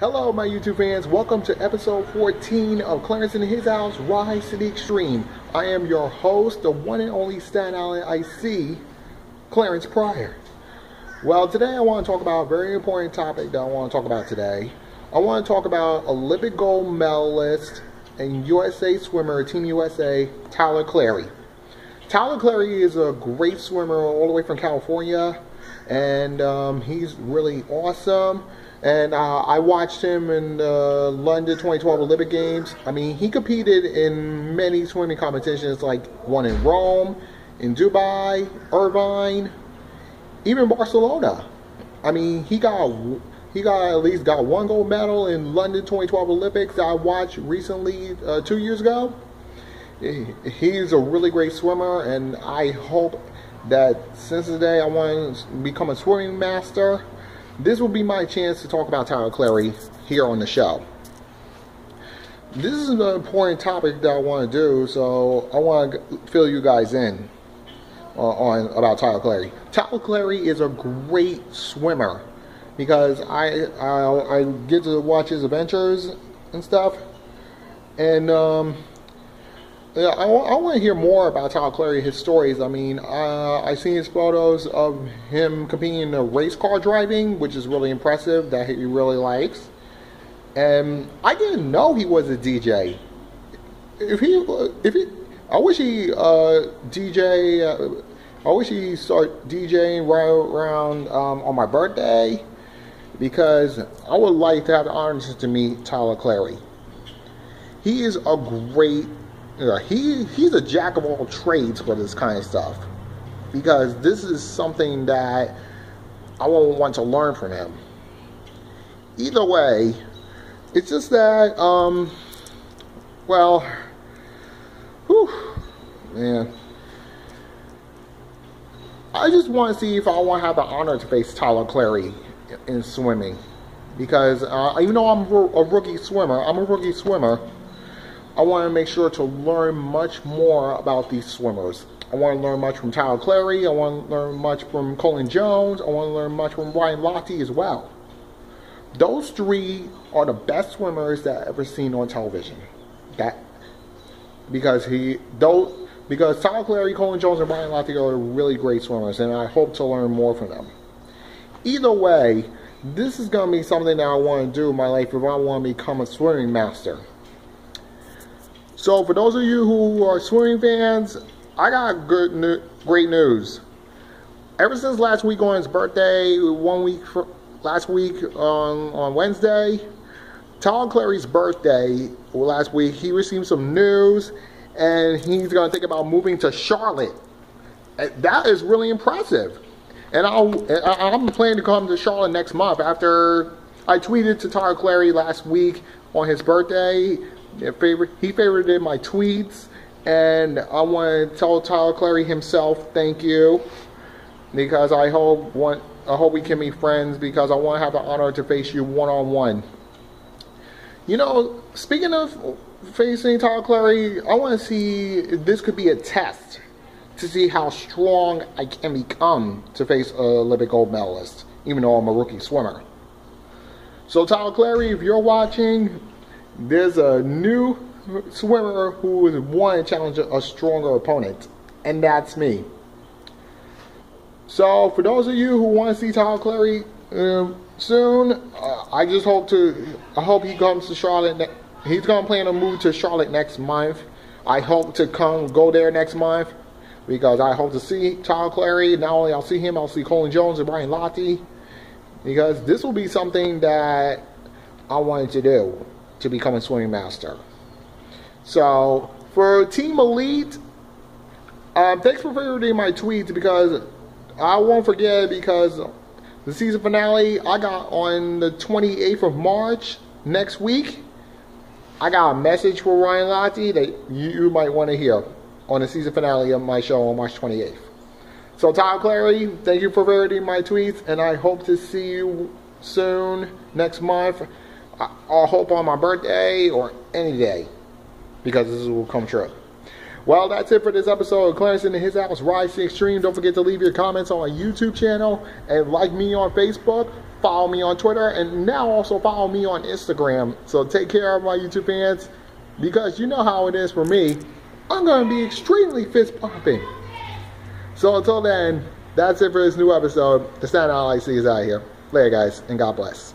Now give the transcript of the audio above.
Hello, my YouTube fans. Welcome to episode 14 of Clarence in Hizzouse Rise to the Extreme. I am your host, the one and only Staten Island Iced C, Clarence Pryor. Well, today I want to talk about a very important topic that I want to talk about today. I want to talk about Olympic gold medalist and USA swimmer, Team USA, Tyler Clary. Tyler Clary is a great swimmer all the way from California, and um, he's really awesome. And uh, I watched him in the London 2012 Olympic Games. I mean, he competed in many swimming competitions, like one in Rome, in Dubai, Irvine, even Barcelona. I mean, he got he got at least got one gold medal in London 2012 Olympics that I watched recently uh, two years ago. He's a really great swimmer, and I hope that since today I want to become a swimming master this will be my chance to talk about Tyler Clary here on the show. This is an important topic that I want to do, so I want to fill you guys in uh, on about Tyler Clary. Tyler Clary is a great swimmer because I, I, I get to watch his adventures and stuff, and um, yeah, I, I want to hear more about Tyler Clary, his stories. I mean, uh, I've seen his photos of him competing in race car driving, which is really impressive, that he really likes. And I didn't know he was a DJ. If he, if he, I wish he uh, DJ. Uh, I wish he start DJing right around um, on my birthday, because I would like to have the honor to meet Tyler Clary. He is a great yeah, he he's a jack of all trades for this kind of stuff. Because this is something that I won't want to learn from him. Either way, it's just that um well whew, man. I just want to see if I want to have the honor to face Tyler Clary in swimming. Because uh, even though I'm a rookie swimmer, I'm a rookie swimmer I want to make sure to learn much more about these swimmers. I want to learn much from Tyler Clary. I want to learn much from Cullen Jones. I want to learn much from Ryan Lochte as well. Those three are the best swimmers that I've ever seen on television. That because he those because Tyler Clary, Cullen Jones, and Ryan Lochte are really great swimmers, and I hope to learn more from them. Either way, this is going to be something that I want to do in my life if I want to become a swimming master. So for those of you who are swimming fans, I got good, great news. Ever since last week on his birthday, one week last week on on Wednesday, Tyler Clary's birthday last week, he received some news, and he's gonna think about moving to Charlotte. That is really impressive. And I'll, I'm planning to come to Charlotte next month after I tweeted to Tyler Clary last week on his birthday favorite, he favorited my tweets, and I want to tell Tyler Clary himself thank you because I hope one, I hope we can be friends because I want to have the honor to face you one on one. You know, speaking of facing Tyler Clary, I want to see this could be a test to see how strong I can become to face a Olympic gold medalist, even though I'm a rookie swimmer. So Tyler Clary, if you're watching, there's a new swimmer who is one to challenge a stronger opponent, and that's me. So, for those of you who want to see Tyler Clary um, soon, uh, I just hope to. I hope he comes to Charlotte. he's gonna plan to move to Charlotte next month. I hope to come go there next month because I hope to see Tyler Clary. Not only I'll see him, I'll see Cullen Jones and Brian Lochte because this will be something that I wanted to do to become a swimming master. So for Team Elite, um, thanks for favoriting my tweets because I won't forget because the season finale I got on the 28th of March next week. I got a message for Ryan Lochte that you might want to hear on the season finale of my show on March 28th. So Tyler Clary, thank you for favoriting my tweets, and I hope to see you soon next month. I'll hope on my birthday or any day because this will come true. Well, that's it for this episode of Clarence and Hizzouse Rise to Extreme. Don't forget to leave your comments on my YouTube channel and like me on Facebook. Follow me on Twitter and now also follow me on Instagram. So take care of my YouTube fans because you know how it is for me. I'm going to be extremely fist pumping. So until then, that's it for this new episode. The Staten Island Iced C is out here. Later, guys, and God bless.